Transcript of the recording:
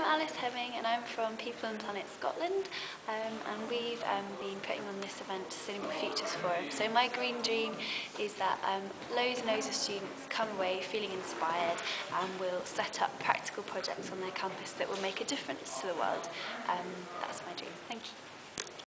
I'm Alice Hemming and I'm from People and Planet Scotland um, and we've um, been putting on this event Sustainable Futures Forum. So my green dream is that um, loads and loads of students come away feeling inspired and will set up practical projects on their campus that will make a difference to the world. Um, that's my dream. Thank you.